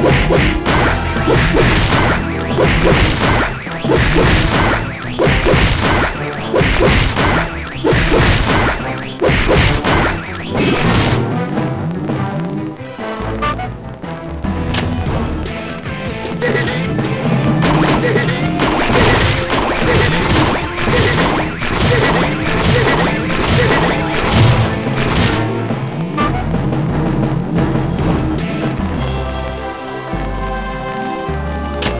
Oh,